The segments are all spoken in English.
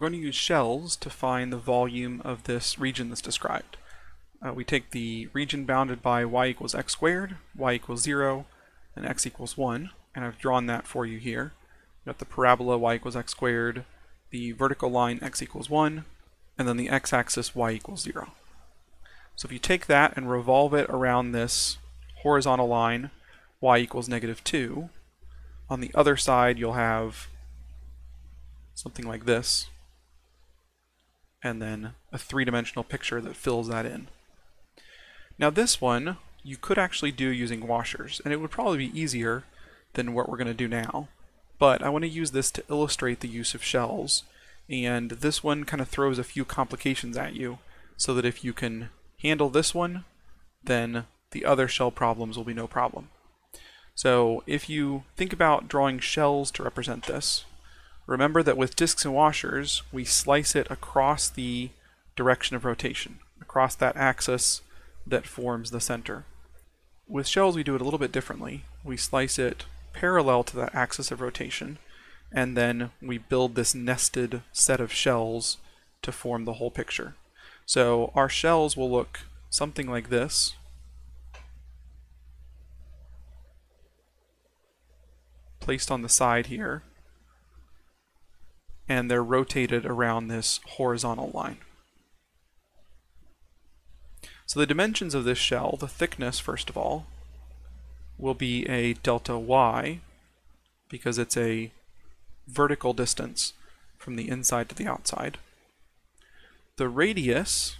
we're going to use shells to find the volume of this region that's described. Uh, we take the region bounded by y equals x squared, y equals 0, and x equals 1, and I've drawn that for you here. We've got the parabola y equals x squared, the vertical line x equals 1, and then the x-axis y equals 0. So if you take that and revolve it around this horizontal line y equals negative 2, on the other side you'll have something like this, and then a three-dimensional picture that fills that in. Now this one, you could actually do using washers, and it would probably be easier than what we're going to do now. But I want to use this to illustrate the use of shells, and this one kind of throws a few complications at you, so that if you can handle this one, then the other shell problems will be no problem. So if you think about drawing shells to represent this, remember that with disks and washers, we slice it across the direction of rotation, across that axis that forms the center. With shells, we do it a little bit differently. We slice it parallel to that axis of rotation, and then we build this nested set of shells to form the whole picture. So our shells will look something like this. Placed on the side here. And they're rotated around this horizontal line. So the dimensions of this shell, the thickness first of all, will be a delta y because it's a vertical distance from the inside to the outside. The radius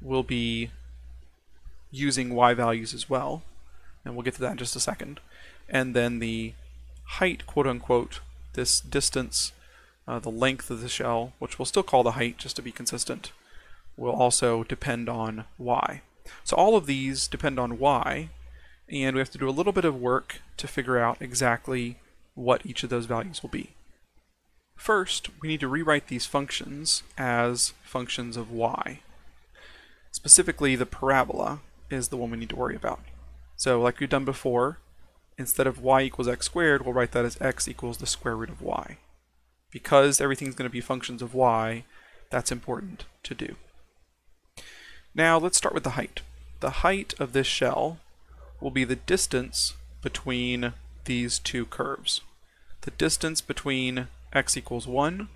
will be using y values as well, and we'll get to that in just a second. And then the height, quote unquote, this distance, uh, the length of the shell, which we'll still call the height just to be consistent, will also depend on y. So all of these depend on y, and we have to do a little bit of work to figure out exactly what each of those values will be. First, we need to rewrite these functions as functions of y. Specifically, the parabola is the one we need to worry about. So like we've done before, instead of y equals x squared, we'll write that as x equals the square root of y. Because everything's going to be functions of y, that's important to do. Now let's start with the height. The height of this shell will be the distance between these two curves. The distance between x equals 1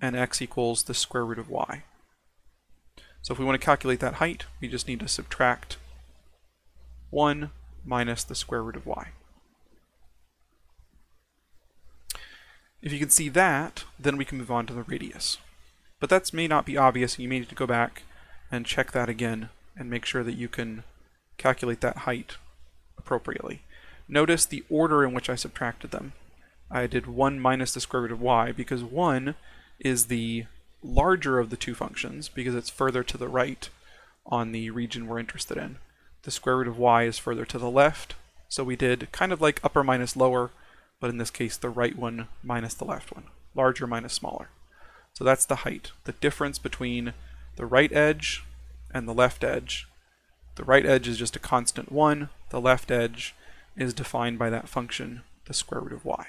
and x equals the square root of y. So if we want to calculate that height, we just need to subtract 1 minus the square root of y. If you can see that, then we can move on to the radius. But that may not be obvious, and you may need to go back and check that again and make sure that you can calculate that height appropriately. Notice the order in which I subtracted them. I did 1 minus the square root of y because 1 is the larger of the two functions because it's further to the right on the region we're interested in. The square root of y is further to the left, so we did kind of like upper minus lower, but in this case the right one minus the left one, larger minus smaller. So that's the height, the difference between the right edge and the left edge. The right edge is just a constant 1, the left edge is defined by that function, the square root of y.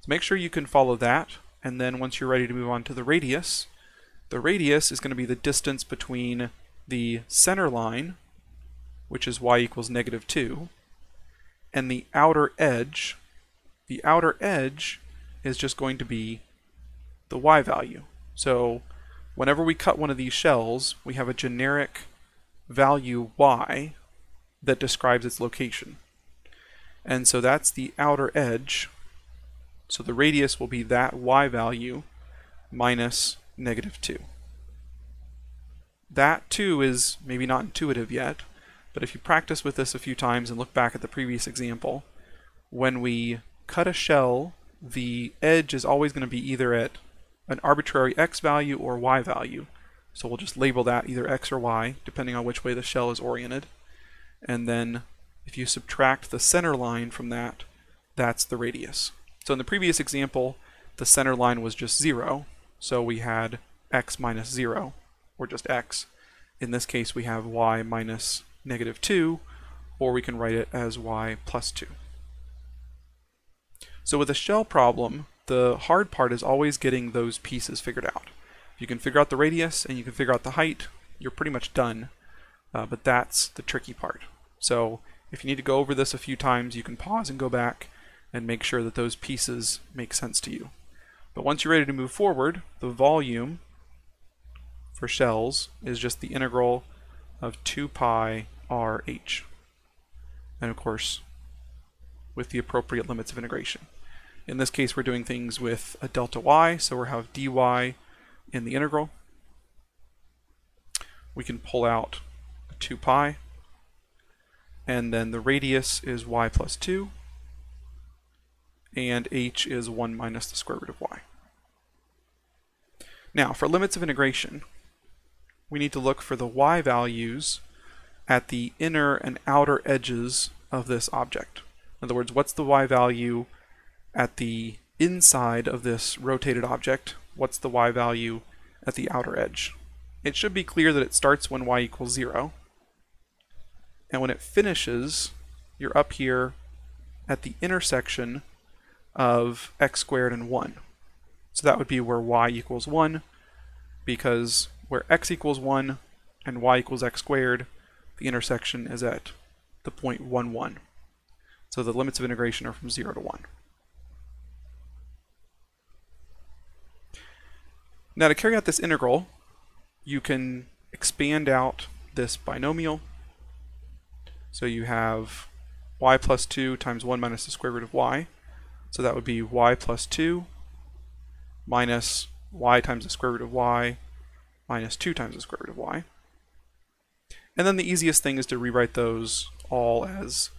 So make sure you can follow that, and then once you're ready to move on to the radius, the radius is going to be the distance between the center line, which is y equals negative 2, and the outer edge. The outer edge is just going to be the y value. So whenever we cut one of these shells, we have a generic value y that describes its location. And so that's the outer edge. So the radius will be that y value minus negative 2. That too is maybe not intuitive yet, but if you practice with this a few times and look back at the previous example, when we cut a shell, the edge is always going to be either at an arbitrary x value or y value. So we'll just label that either x or y, depending on which way the shell is oriented. And then if you subtract the center line from that, that's the radius. So in the previous example, the center line was just 0, so we had x minus 0, or just x. In this case, we have y minus negative 2, or we can write it as y plus 2. So with a shell problem, The hard part is always getting those pieces figured out. If you can figure out the radius and you can figure out the height, you're pretty much done. Uh, but that's the tricky part. So if you need to go over this a few times, you can pause and go back and make sure that those pieces make sense to you. But once you're ready to move forward, the volume for shells is just the integral of 2 pi rh. And of course, with the appropriate limits of integration. In this case, we're doing things with a delta y, so we have dy in the integral. We can pull out 2 pi, and then the radius is y plus 2, and h is 1 minus the square root of y. Now, for limits of integration, we need to look for the y values at the inner and outer edges of this object. In other words, what's the y value at the inside of this rotated object? What's the y value at the outer edge? It should be clear that it starts when y equals 0. And when it finishes, you're up here at the intersection of x squared and 1. So that would be where y equals 1, because where x equals 1 and y equals x squared, the intersection is at the point 1, 1. So the limits of integration are from 0 to 1. Now to carry out this integral, you can expand out this binomial. So you have y plus 2 times 1 minus the square root of y. So that would be y plus 2 minus y times the square root of y minus 2 times the square root of y. And then the easiest thing is to rewrite those all as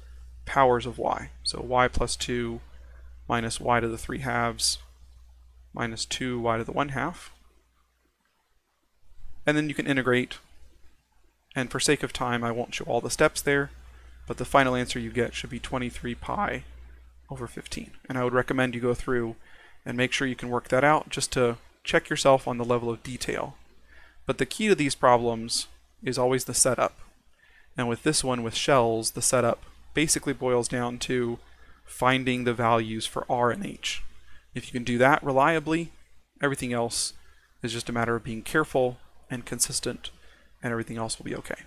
powers of y. So y plus 2 minus y to the 3 halves minus 2y to the 1 half. And then you can integrate. And for sake of time, I won't show all the steps there, but the final answer you get should be 23 pi over 15. And I would recommend you go through and make sure you can work that out just to check yourself on the level of detail. But the key to these problems is always the setup. And with this one, with shells, the setup basically boils down to finding the values for R and H. If you can do that reliably, everything else is just a matter of being careful and consistent, and everything else will be okay.